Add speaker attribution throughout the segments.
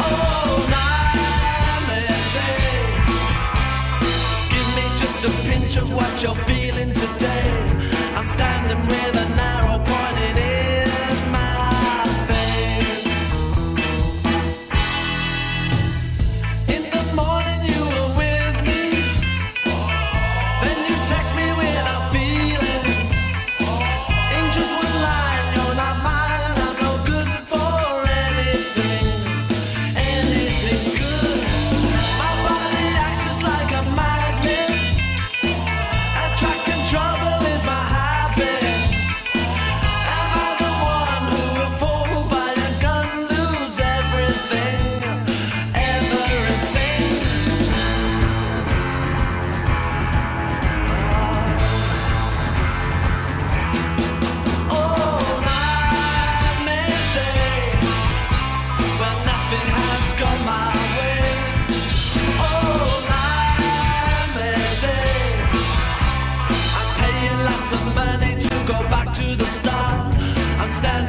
Speaker 1: Oh, just a pinch of what you're feeling today. I'm standing with an arrow.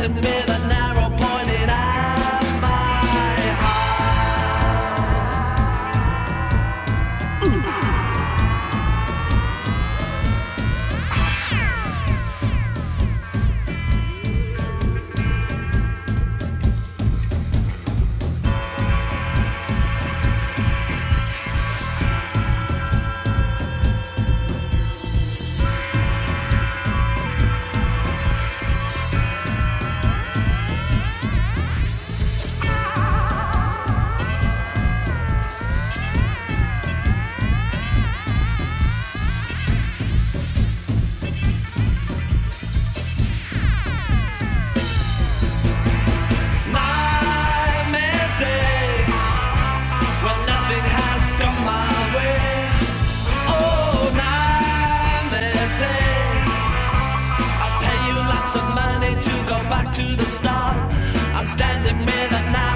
Speaker 1: can be a narrow. back to the start. I'm standing with now.